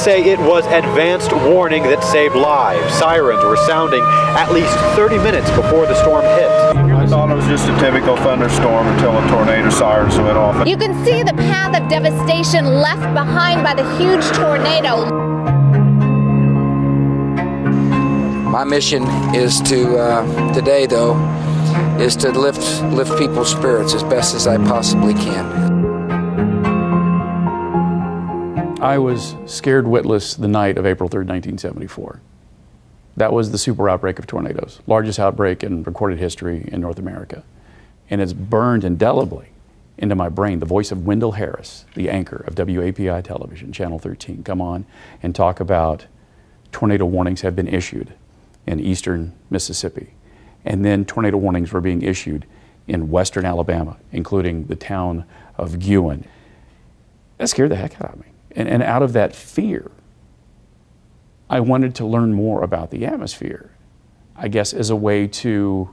say it was advanced warning that saved lives. Sirens were sounding at least 30 minutes before the storm hit. I thought it was just a typical thunderstorm until the tornado sirens went off. You can see the path of devastation left behind by the huge tornado. My mission is to uh, today, though, is to lift lift people's spirits as best as I possibly can. I was scared witless the night of April 3rd, 1974. That was the super outbreak of tornadoes, largest outbreak in recorded history in North America. And it's burned indelibly into my brain the voice of Wendell Harris, the anchor of WAPI television, Channel 13, come on and talk about tornado warnings have been issued in eastern Mississippi. And then tornado warnings were being issued in western Alabama, including the town of Guin. That scared the heck out of me. And, and out of that fear, I wanted to learn more about the atmosphere, I guess, as a way to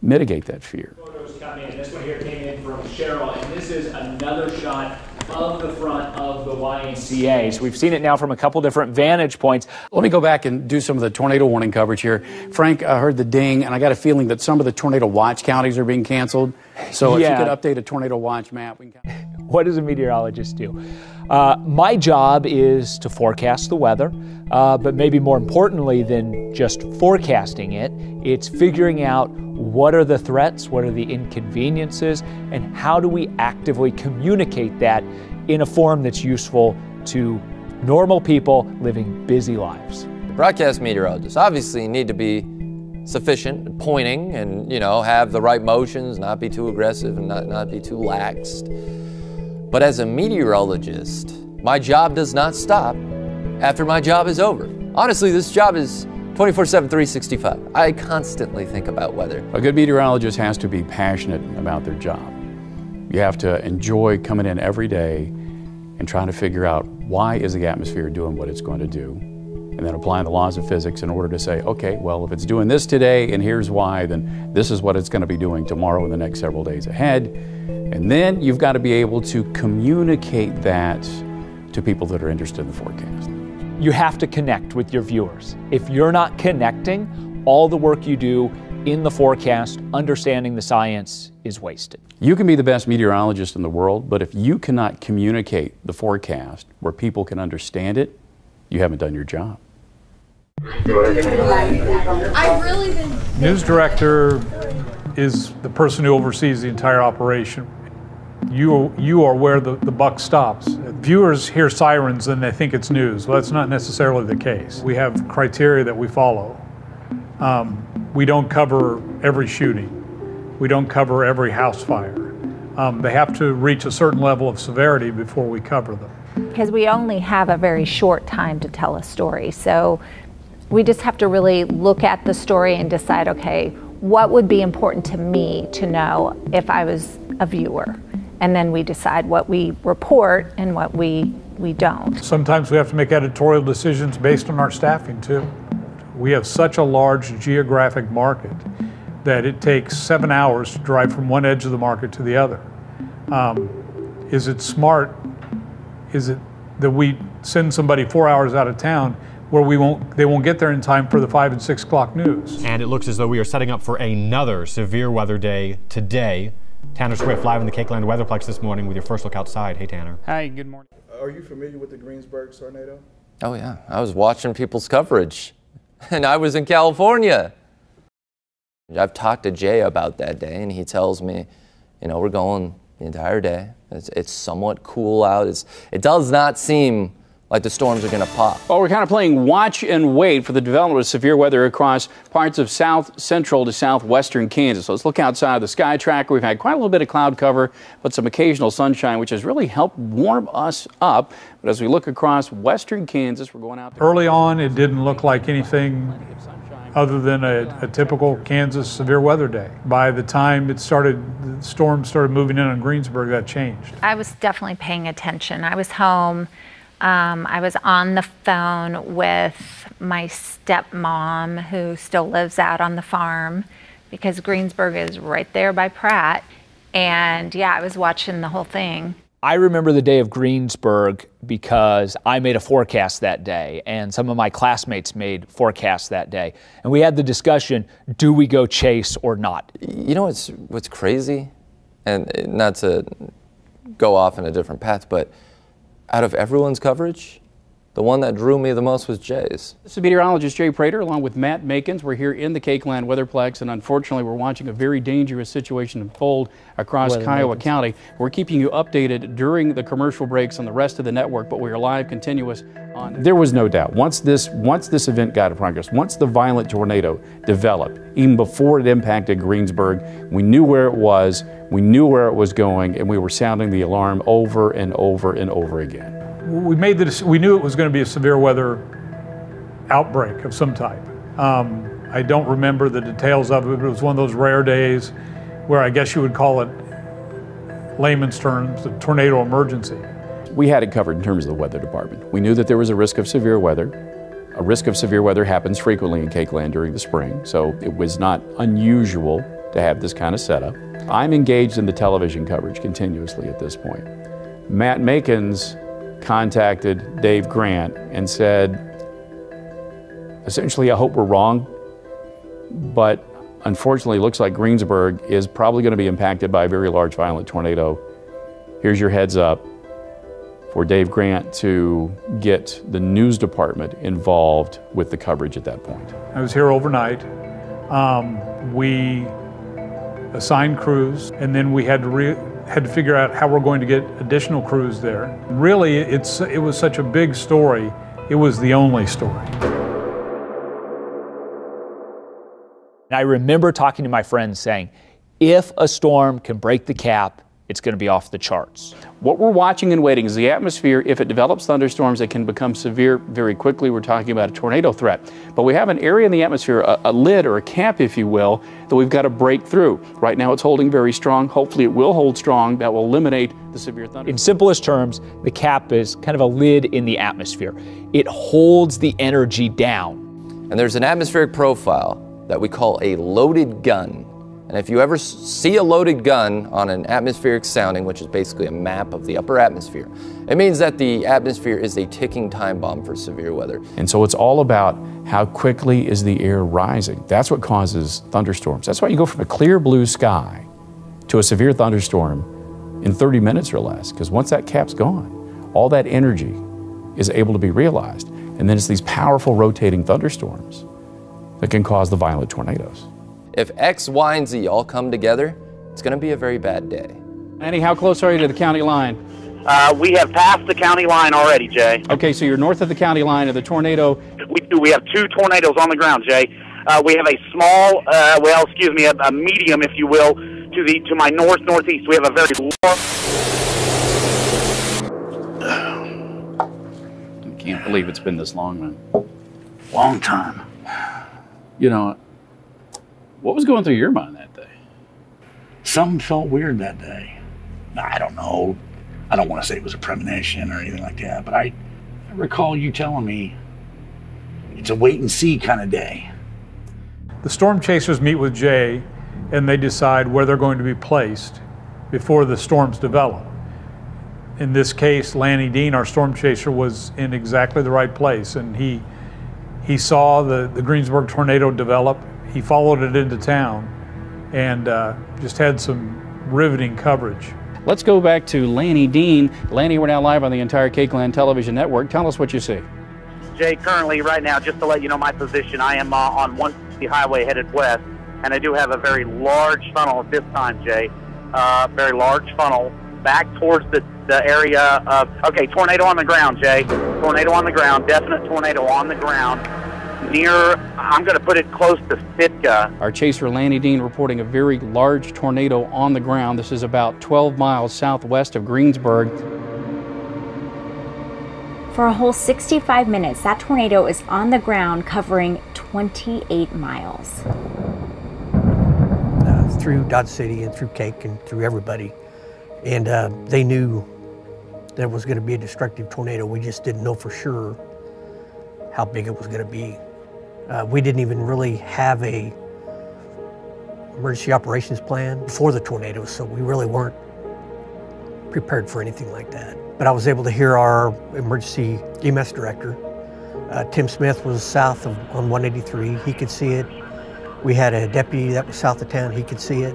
mitigate that fear. Photos come in. This one here came in from Cheryl, and this is another shot of the front of the YMCA. So we've seen it now from a couple different vantage points. Let me go back and do some of the tornado warning coverage here. Frank, I heard the ding, and I got a feeling that some of the tornado watch counties are being canceled. So if you could update a tornado watch map, we can. What does a meteorologist do? Uh, my job is to forecast the weather, uh, but maybe more importantly than just forecasting it, it's figuring out what are the threats, what are the inconveniences, and how do we actively communicate that in a form that's useful to normal people living busy lives. Broadcast meteorologists obviously need to be sufficient, pointing, and you know have the right motions, not be too aggressive and not, not be too laxed. But as a meteorologist, my job does not stop after my job is over. Honestly, this job is 24 7, 365. I constantly think about weather. A good meteorologist has to be passionate about their job. You have to enjoy coming in every day and trying to figure out why is the atmosphere doing what it's going to do, and then applying the laws of physics in order to say, okay, well, if it's doing this today and here's why, then this is what it's going to be doing tomorrow and the next several days ahead. And then you've got to be able to communicate that to people that are interested in the forecast. You have to connect with your viewers. If you're not connecting, all the work you do in the forecast, understanding the science, is wasted. You can be the best meteorologist in the world, but if you cannot communicate the forecast where people can understand it, you haven't done your job. I really been News director is the person who oversees the entire operation. You, you are where the, the buck stops. Viewers hear sirens and they think it's news. Well, that's not necessarily the case. We have criteria that we follow. Um, we don't cover every shooting. We don't cover every house fire. Um, they have to reach a certain level of severity before we cover them. because we only have a very short time to tell a story. So we just have to really look at the story and decide okay, what would be important to me to know if I was a viewer? And then we decide what we report and what we, we don't. Sometimes we have to make editorial decisions based on our staffing too. We have such a large geographic market that it takes seven hours to drive from one edge of the market to the other. Um, is it smart? Is it that we send somebody four hours out of town where we won't, they won't get there in time for the five and six o'clock news? And it looks as though we are setting up for another severe weather day today. Tanner Swift live in the KAKEland Weatherplex this morning with your first look outside. Hey, Tanner. Hi, good morning. Are you familiar with the Greensburg tornado? Oh, yeah. I was watching people's coverage, and I was in California. I've talked to Jay about that day, and he tells me, you know, we're going the entire day. It's, it's somewhat cool out. It's, it does not seem like the storms are going to pop. Well, we're kind of playing watch and wait for the development of severe weather across parts of south central to southwestern Kansas. So let's look outside the sky tracker. We've had quite a little bit of cloud cover, but some occasional sunshine, which has really helped warm us up. But as we look across western Kansas, we're going out there. Early on, it didn't look like anything other than a, a typical Kansas severe weather day. By the time it started, the storm started moving in on Greensburg, that changed. I was definitely paying attention. I was home. Um, I was on the phone with my stepmom, who still lives out on the farm, because Greensburg is right there by Pratt. And yeah, I was watching the whole thing. I remember the day of Greensburg because I made a forecast that day, and some of my classmates made forecasts that day. And we had the discussion do we go chase or not? You know what's, what's crazy? And not to go off in a different path, but out of everyone's coverage, the one that drew me the most was Jay's. This is meteorologist Jay Prater along with Matt Makins. We're here in the KAKEland Weatherplex, and unfortunately, we're watching a very dangerous situation unfold across Weather Kiowa Makins. County. We're keeping you updated during the commercial breaks on the rest of the network, but we are live, continuous on. There was no doubt once this once this event got in progress, once the violent tornado developed, even before it impacted Greensburg, we knew where it was, we knew where it was going, and we were sounding the alarm over and over and over again. We made the we knew it was going to be a severe weather outbreak of some type. Um, I don't remember the details of it, but it was one of those rare days where I guess you would call it layman's terms, a tornado emergency. We had it covered in terms of the weather department. We knew that there was a risk of severe weather. A risk of severe weather happens frequently in KAKEland during the spring, so it was not unusual to have this kind of setup. I'm engaged in the television coverage continuously at this point. Matt Makins contacted Dave Grant and said, essentially, I hope we're wrong, but unfortunately, it looks like Greensburg is probably going to be impacted by a very large violent tornado. Here's your heads up for Dave Grant to get the news department involved with the coverage at that point. I was here overnight. Um, we assigned crews, and then we had to re- had to figure out how we're going to get additional crews there. Really, it's it was such a big story. It was the only story. And I remember talking to my friends saying, if a storm can break the cap, it's going to be off the charts. What we're watching and waiting is the atmosphere. If it develops thunderstorms that can become severe very quickly, we're talking about a tornado threat. But we have an area in the atmosphere, a, a lid or a cap, if you will, that we've got to break through. Right now, it's holding very strong. Hopefully, it will hold strong. That will eliminate the severe thunder. In simplest terms, the cap is kind of a lid in the atmosphere. It holds the energy down. And there's an atmospheric profile that we call a loaded gun. And if you ever see a loaded gun on an atmospheric sounding, which is basically a map of the upper atmosphere, it means that the atmosphere is a ticking time bomb for severe weather. And so it's all about how quickly is the air rising. That's what causes thunderstorms. That's why you go from a clear blue sky to a severe thunderstorm in 30 minutes or less, because once that cap's gone, all that energy is able to be realized. And then it's these powerful rotating thunderstorms that can cause the violent tornadoes. If X, Y, and Z all come together, it's going to be a very bad day. Annie, how close are you to the county line? Uh, we have passed the county line already, Jay. Okay, so you're north of the county line of the tornado. We do. We have two tornadoes on the ground, Jay. Uh, we have a small, uh, well, excuse me, a, a medium, if you will, to the to my north northeast. We have a very large. I can't believe it's been this long, man. Long time. You know, what was going through your mind that day? Something felt weird that day. I don't know. I don't want to say it was a premonition or anything like that, but I, I recall you telling me it's a wait and see kind of day. The storm chasers meet with Jay, and they decide where they're going to be placed before the storms develop. In this case, Lanny Dean, our storm chaser, was in exactly the right place, and he he saw the, the Greensburg tornado develop. He followed it into town, and uh, just had some riveting coverage. Let's go back to Lanny Dean. Lanny, we're now live on the entire KAKEland television network. Tell us what you see. Jay, currently, right now, just to let you know my position, I am uh, on 160 highway headed west, and I do have a very large funnel at this time, Jay. Uh, very large funnel back towards the, the area of, okay, tornado on the ground, Jay. Tornado on the ground, definite tornado on the ground. Near, I'm going to put it close to Sitka. Our chaser Lanny Dean reporting a very large tornado on the ground. This is about 12 miles southwest of Greensburg. For a whole 65 minutes, that tornado is on the ground covering 28 miles. uh, through Dodge City and through KAKE and through everybody. And uh, they knew there was going to be a destructive tornado. We just didn't know for sure how big it was going to be. Uh, we didn't even really have a emergency operations plan before the tornado, so we really weren't prepared for anything like that. But I was able to hear our emergency EMS director. Uh, Tim Smith was south of on 183. He could see it. We had a deputy that was south of town. He could see it.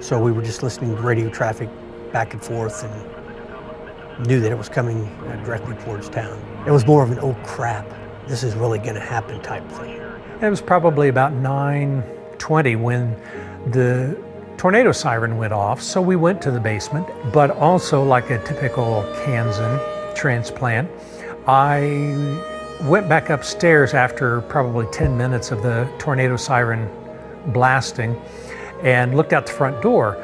So we were just listening to radio traffic back and forth and knew that it was coming uh, directly towards town. It was more of an oh crap, this is really going to happen type thing. It was probably about 9:20 when the tornado siren went off, so we went to the basement. But also, like a typical Kansan transplant, I went back upstairs after probably 10 minutes of the tornado siren blasting and looked out the front door.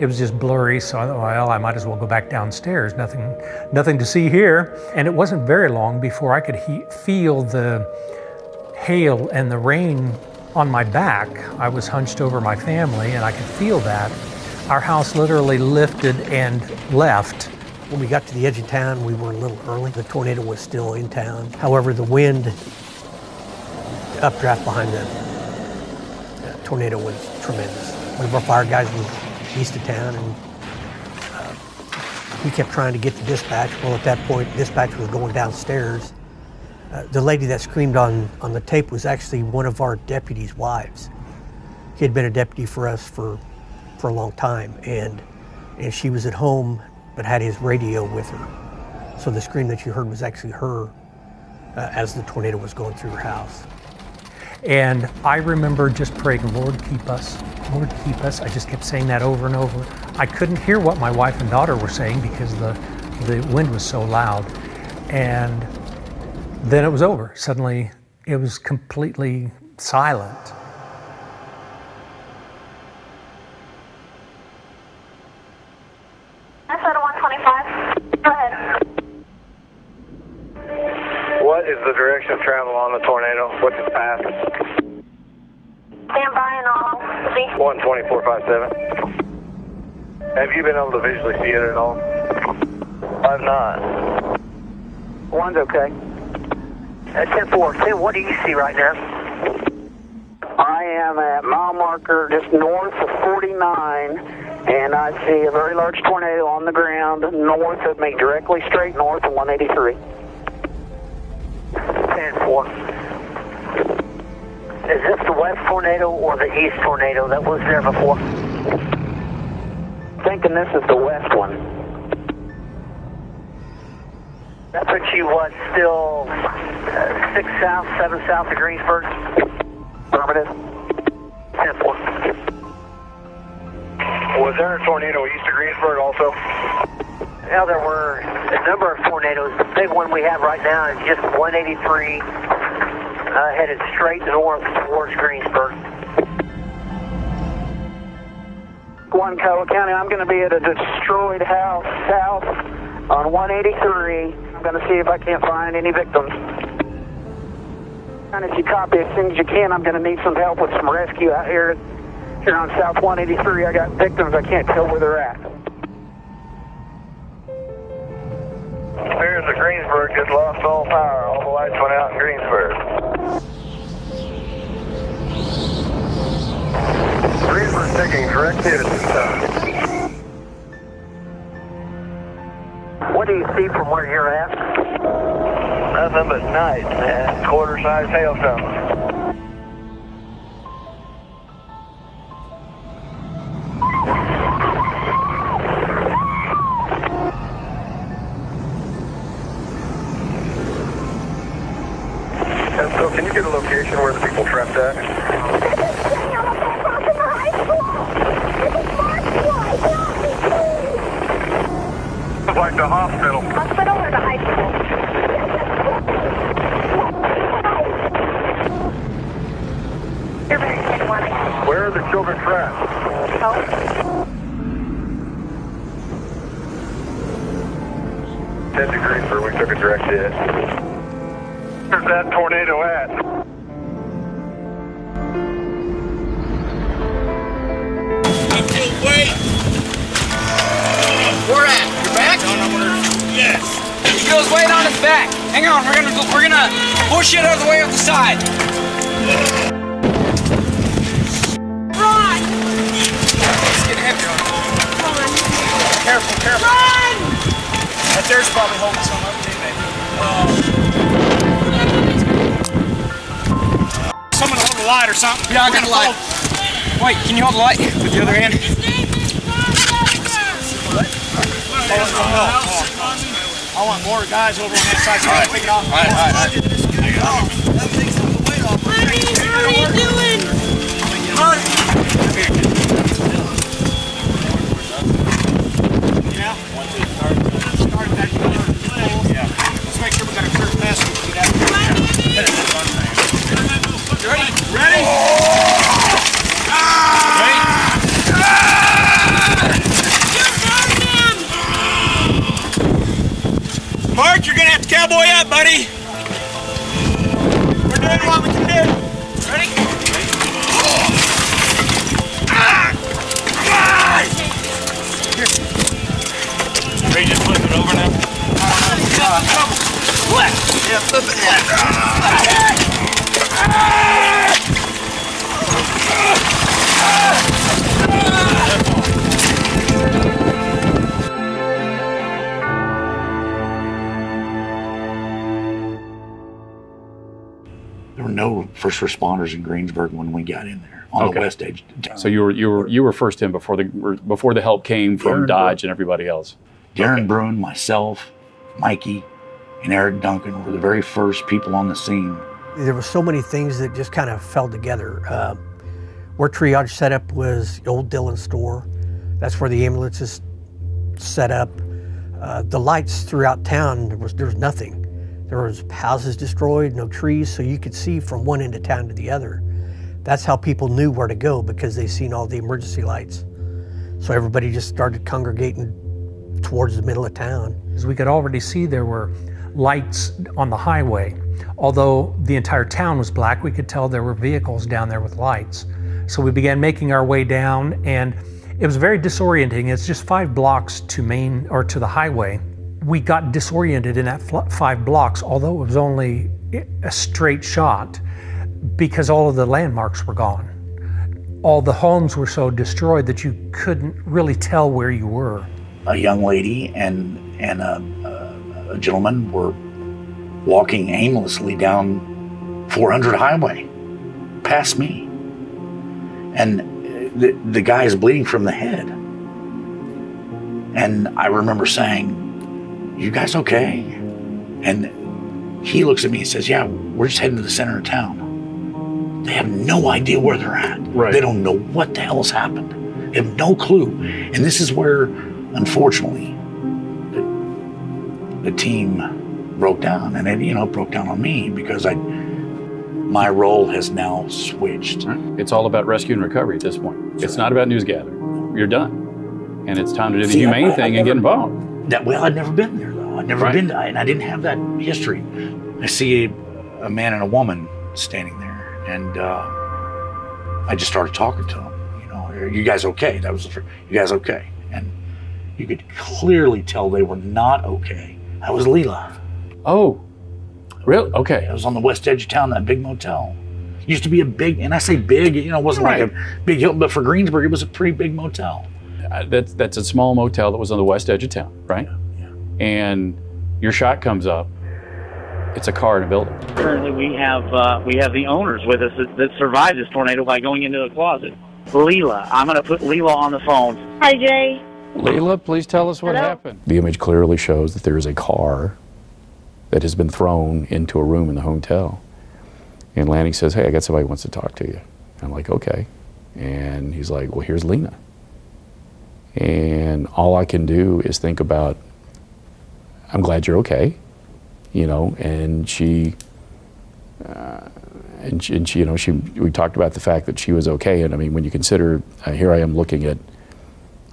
It was just blurry, so I thought, well, I might as well go back downstairs. Nothing, nothing to see here. And it wasn't very long before I could he- feel the hail and the rain on my back. I was hunched over my family, and I could feel that. Our house literally lifted and left. When we got to the edge of town, we were a little early. The tornado was still in town. However, the wind updraft behind the tornado was tremendous. One of our fire guys was east of town, and uh, he kept trying to get to dispatch. Well, at that point, dispatch was going downstairs. Uh, the lady that screamed on, on the tape was actually one of our deputies' wives. He had been a deputy for us for, for a long time, and, and she was at home but had his radio with her. So the scream that you heard was actually her uh, as the tornado was going through her house. And I remember just praying, Lord, keep us, Lord, keep us. I just kept saying that over and over. I couldn't hear what my wife and daughter were saying because the, the wind was so loud. And then it was over. Suddenly, it was completely silent. Go ahead. What is the direction of travel on the tornado? What's its path? Stand by and all. See? 12457. Have you been able to visually see it at all? I've not. One's okay. At 10-4, Tim, what do you see right now? I am at mile marker just north of 49, and I see a very large tornado on the ground north of me, directly straight north of 183. 10-4. Is this the west tornado or the east tornado that was there before? Thinking this is the west one. That puts you, what, still uh, 6 south, 7 south of Greensburg? Affirmative. 10-4. Was there a tornado east of Greensburg also? Now there were a number of tornadoes. The big one we have right now is just 183 uh, headed straight north towards Greensburg. One Coa County, I'm going to be at a destroyed house south on 183. I'm going to see if I can't find any victims. And if you copy as soon as you can, I'm going to need some help with some rescue out here. Here on South 183, I got victims. I can't tell where they're at. There's the Greensburg just lost all power. All the lights went out in Greensburg. Greensburg taking direct hit What do you see from where you're at? Nothing but night, and Quarter-sized hailstones. Goes wait on his back. Hang on, we're gonna we're gonna push it out of the way off the side. Run! It's getting heavy on. Careful, careful. Run! But there's probably holding some up too, maybe. Uh, someone hold the light or something. Yeah, I got the light. Wait, can you hold the light with the other hand? I want more guys over on that side so I can pick it off. All right, all right, all right. Honey, how are first responders in Greensburg when we got in there on Okay. the west edge. So you were you were you were first in before the before the help came from Darren Dodge and everybody else. Darren Bruin, myself, Mikey, and Eric Duncan were the very first people on the scene. There were so many things that just kind of fell together. Uh, where triage set up was the old Dillon store. That's where the ambulances set up. Uh, the lights throughout town, there was, there was nothing. There was houses destroyed, no trees, so you could see from one end of town to the other. That's how people knew where to go because they seen all the emergency lights. So everybody just started congregating towards the middle of town. As we could already see, there were lights on the highway. Although the entire town was black, we could tell there were vehicles down there with lights. So we began making our way down, and it was very disorienting. It's just five blocks to Main or to the highway. We got disoriented in that five blocks, although it was only a straight shot, because all of the landmarks were gone. All the homes were so destroyed that you couldn't really tell where you were. A young lady and and a, a, a gentleman were walking aimlessly down 400 highway past me, and the the guy is bleeding from the head. And I remember saying, "You guys okay?" And he looks at me and says, "Yeah, we're just heading to the center of town." They have no idea where they're at. Right. They don't know what the hell has happened. They have no clue. And this is where, unfortunately, the, the team broke down, and it you know broke down on me because I my role has now switched. It's all about rescue and recovery at this point. It's not about news gathering. You're done, and it's time to do the See, humane I- thing I and get involved. That well, I'd never been there though. I'd never Right. been, and I didn't have that history. I see a, a man and a woman standing there, and uh, I just started talking to them. You know, are you guys okay? That was the fir- you guys okay? And you could clearly tell they were not okay. That was Leela. Oh, really? Okay. It was on the west edge of town, that big motel. Used to be a big, and I say big, you know, it wasn't like a big hill, but for Greensburg, it was a pretty big motel. That's that's a small motel that was on the west edge of town, right? Yeah. And your shot comes up. It's a car in a building. Currently, we have uh, we have the owners with us that, that survived this tornado by going into the closet. Leela, I'm going to put Leela on the phone. Hi, Jay. Leila, please tell us what Hello? happened. The image clearly shows that there is a car that has been thrown into a room in the hotel. And Lanny says, Hey, I got somebody who wants to talk to you. I'm like, Okay. And he's like, Well, here's Lena. And all I can do is think about, I'm glad you're okay, you know. And she, uh, and she, and she, you know, she, we talked about the fact that she was okay. And I mean, when you consider, uh, here I am looking at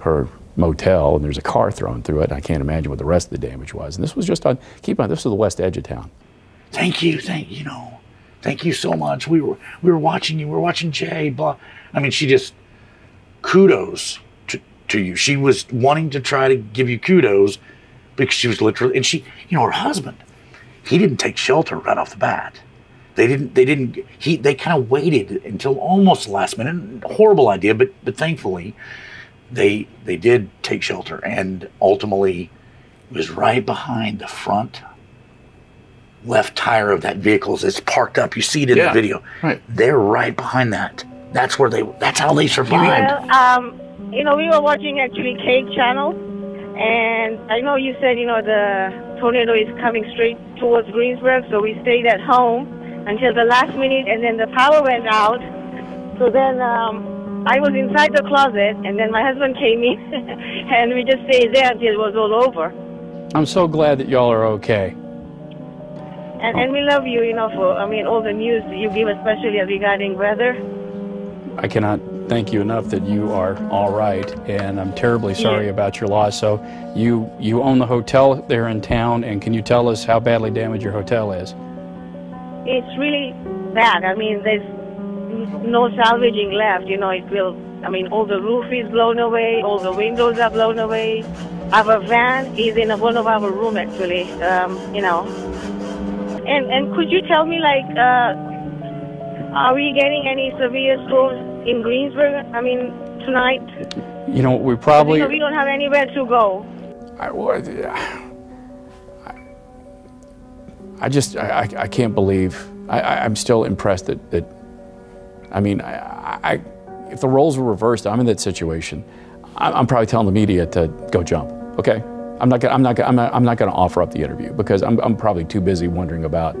her motel and there's a car thrown through it. I can't imagine what the rest of the damage was. And this was just on, keep mind, this was the west edge of town. Thank you, thank you know, thank you so much. We were we were watching you. We were watching Jay. Blah. I mean, she just kudos to, to you. She was wanting to try to give you kudos because she was literally, and she, you know, her husband, he didn't take shelter right off the bat. They didn't. They didn't. He. They kind of waited until almost the last minute. Horrible idea, but but thankfully, they they did take shelter, and ultimately, was right behind the front left tire of that vehicle as it's parked up. You see it in Yeah, the video. right. They're right behind that. That's where they. That's how they survived. Well, um, you know, we were watching actually KAKE Channel, and I know you said, you know, the tornado is coming straight towards Greensburg, so we stayed at home until the last minute, and then the power went out. So then um, I was inside the closet, and then my husband came in, and we just stayed there until it was all over. I'm so glad that y'all are okay. And, and we love you, you know, for, I mean, all the news that you give, especially regarding weather. I cannot thank you enough that you are all right, and I'm terribly sorry Yeah. about your loss. So, you you own the hotel there in town, and can you tell us how badly damaged your hotel is? It's really bad. I mean, there's no salvaging left. You know, it will. I mean, all the roof is blown away, all the windows are blown away. Our van is in one of our room actually. Um, you know, and and could you tell me like, uh, are we getting any severe storms in Greensburg? I mean, tonight. You know, we probably. we don't have anywhere to go. I, well, yeah. I just I, I, I can't believe I, I, I'm still impressed that that I mean I, I if the roles were reversed I'm in that situation I'm, I'm probably telling the media to go jump okay I'm not gonna, I'm not gonna, I'm not, I'm not going to offer up the interview because I'm, I'm probably too busy wondering about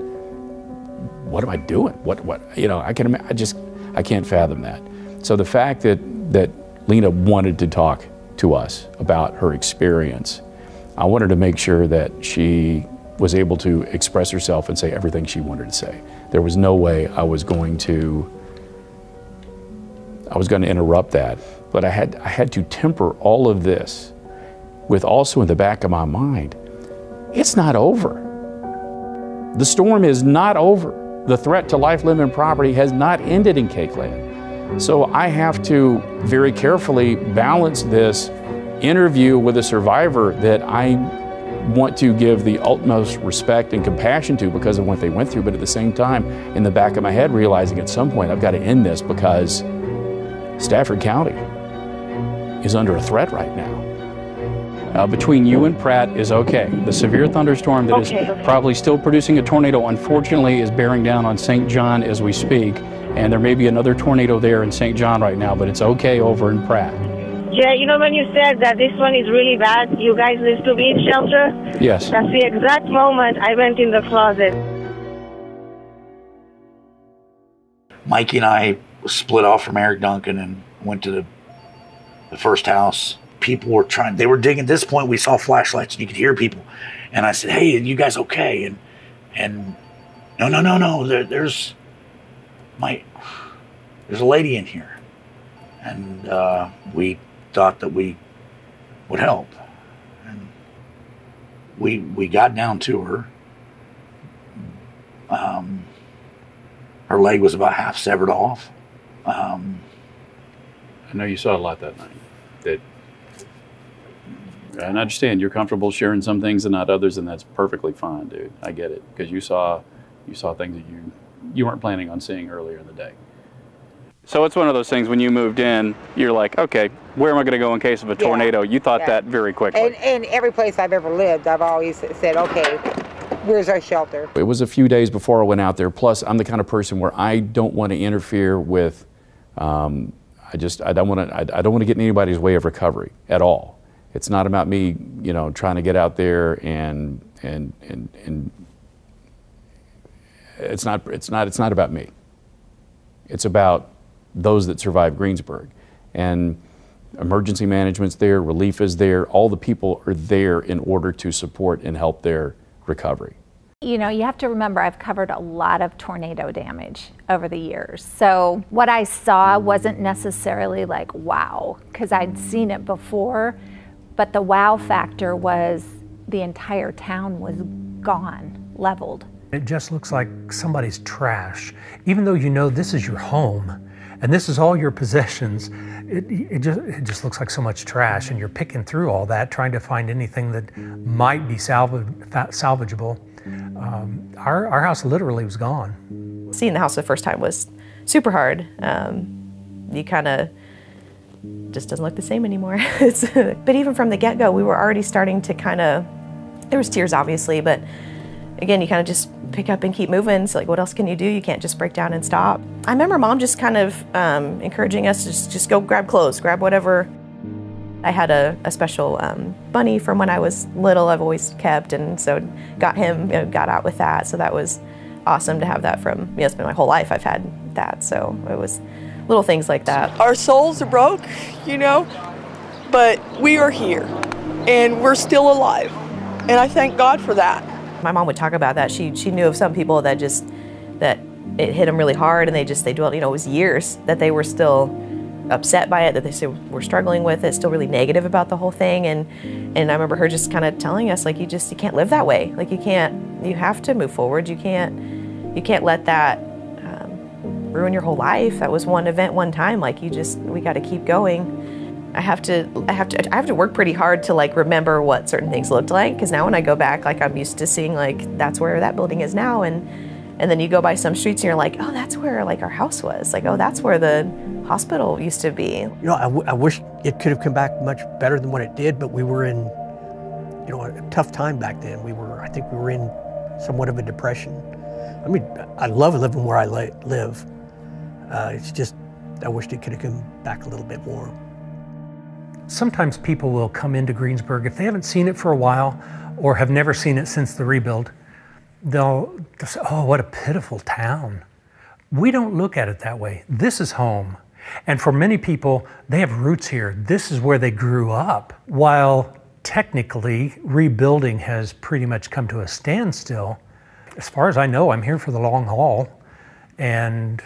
what am I doing what what you know I can I just I can't fathom that so the fact that that Lena wanted to talk to us about her experience I wanted to make sure that she was able to express herself and say everything she wanted to say. There was no way I was going to I was going to interrupt that, but I had I had to temper all of this with also in the back of my mind, it's not over. The storm is not over. The threat to life, limb, and property has not ended in KAKEland. So I have to very carefully balance this interview with a survivor that I want to give the utmost respect and compassion to because of what they went through, but at the same time, in the back of my head, realizing at some point I've got to end this because Stafford County is under a threat right now. Uh, between you and Pratt is okay. The severe thunderstorm that is Okay, okay. probably still producing a tornado, unfortunately, is bearing down on St. John as we speak. And there may be another tornado there in St. John right now, but it's okay over in Pratt. Yeah, you know when you said that this one is really bad, you guys need to be in shelter. Yes. That's the exact moment I went in the closet. Mikey and I split off from Eric Duncan and went to the, the first house. People were trying, they were digging. At this point, we saw flashlights and you could hear people. And I said, Hey, are you guys okay? And, and no, no, no, no, there, there's my, there's a lady in here. And uh, we thought that we would help. And we, we got down to her. Um, her leg was about half severed off. Um, I know you saw a lot that night. That, and I understand you're comfortable sharing some things and not others, and that's perfectly fine, dude. I get it because you saw you saw things that you you weren't planning on seeing earlier in the day. So it's one of those things when you moved in, you're like, okay, where am I going to go in case of a Yeah. tornado? You thought Yeah. that very quickly. And, and every place I've ever lived, I've always said, okay, where's our shelter? It was a few days before I went out there. Plus, I'm the kind of person where I don't want to interfere with. Um, I just I don't want to I, I don't want to get in anybody's way of recovery at all. It's not about me, you know, trying to get out there and and and and. It's not it's not it's not about me. It's about those that survived Greensburg, and emergency management's there, relief is there. All the people are there in order to support and help their recovery. You know, you have to remember I've covered a lot of tornado damage over the years. So what I saw wasn't necessarily like wow, because I'd seen it before, but the wow factor was the entire town was gone, leveled. It just looks like somebody's trash. Even though you know this is your home and this is all your possessions, it, it, just, it just looks like so much trash. And you're picking through all that, trying to find anything that might be salva- fa- salvageable. Um, our, our house literally was gone. Seeing the house the first time was super hard. Um, you kind of just doesn't look the same anymore. But even from the get go, we were already starting to kind of there was tears obviously, but again, you kind of just pick up and keep moving. So like, what else can you do? You can't just break down and stop. I remember mom just kind of um, encouraging us to just, just go grab clothes, grab whatever. I had a, a special um, bunny from when I was little. I've always kept, and so got him, you know, got out with that. So that was awesome to have that from. You know, it's been my whole life I've had that. So it was little things like that. Our souls are broke, you know, but we are here, and we're still alive, and I thank God for that. My mom would talk about that. She she knew of some people that just that it hit them really hard, and they just they dwelt. You know, it was years that they were still upset by it, that they still were struggling with it, still really negative about the whole thing. And and I remember her just kind of telling us like, you just you can't live that way. Like you can't. You have to move forward. You can't. You can't let that um, ruin your whole life. That was one event, one time. Like you just we got to keep going. I have to I have to I have to work pretty hard to like remember what certain things looked like because now when I go back like I'm used to seeing like that's where that building is now and and then you go by some streets and you're like oh that's where like our house was like oh that's where the hospital used to be. You know, I, w- I wish it could have come back much better than what it did, but we were in, you know, a tough time back then. We were, I think we were in somewhat of a depression. I mean, I love living where I li- live. Uh, it's just, I wished it could have come back a little bit more. Sometimes people will come into Greensburg if they haven't seen it for a while or have never seen it since the rebuild. They'll, say, "Oh, what a pitiful town." We don't look at it that way. This is home. And for many people, they have roots here. This is where they grew up. While technically rebuilding has pretty much come to a standstill, as far as I know, I'm here for the long haul. And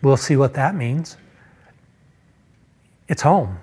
we'll see what that means. It's home.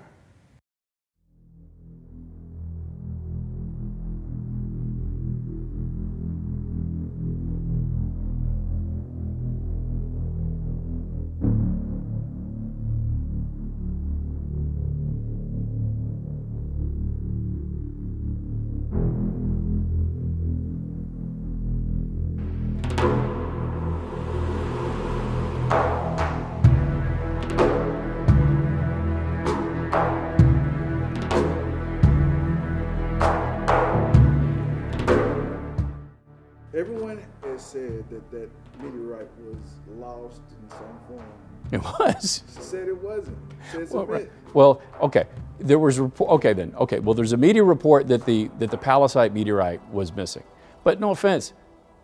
That that meteorite was lost in some form. It was. She said it wasn't. It's Well, right. Well, okay. There was report. Okay, then. Okay. Well, there's a media report that the that the Pallasite meteorite was missing. But no offense,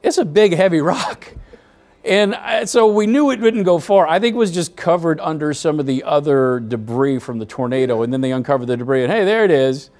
it's a big, heavy rock, and I, so we knew it wouldn't go far. I think it was just covered under some of the other debris from the tornado, and then they uncovered the debris, and hey, there it is.